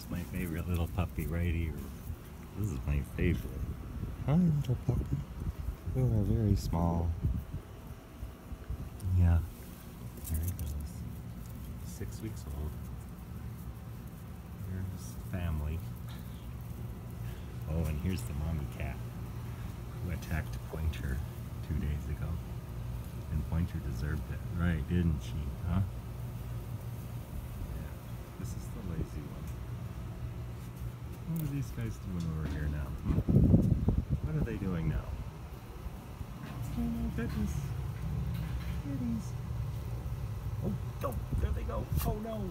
Here's my favorite little puppy right here. This is my favorite. Hi, little puppy. You are very small. Yeah, there he goes. Six weeks old. Here's family. Oh, and here's the mommy cat who attacked Pointer two days ago. And Pointer deserved it, right, didn't she, huh? Yeah, this is the lazy one. What are these guys doing over here now? What are they doing now? Oh my goodness. Kitties. Oh, oh, there they go. Oh no.